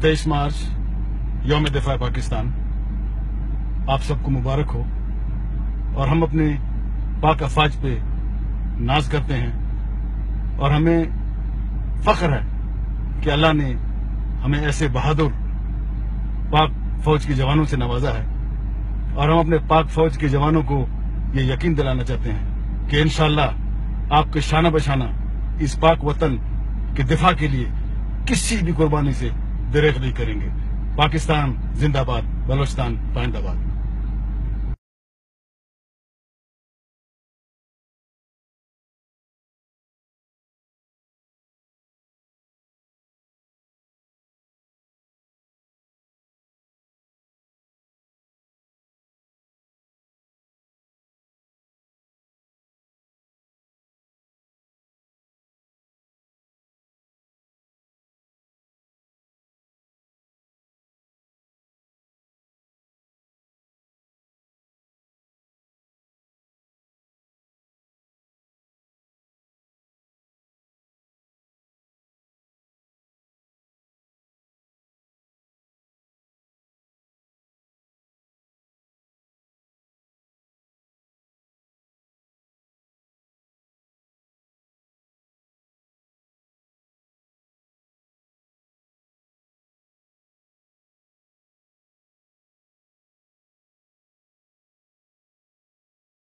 तेईस मार्च, योम दिफा पाकिस्तान। आप सबको मुबारक हो। और हम अपने पाक अफवाज पे नाज करते हैं। और हमें फख्र है कि अल्लाह ने हमें ऐसे बहादुर पाक फौज के जवानों से नवाजा है। और हम अपने पाक फौज के जवानों को ये यकीन दिलाना चाहते हैं कि इंशाल्लाह आपके शाना बशाना इस पाक वतन के दिफा के लिए किसी भी कुर्बानी से दरेक नहीं करेंगे। पाकिस्तान जिंदाबाद बलोचिस्तान पाइंदाबाद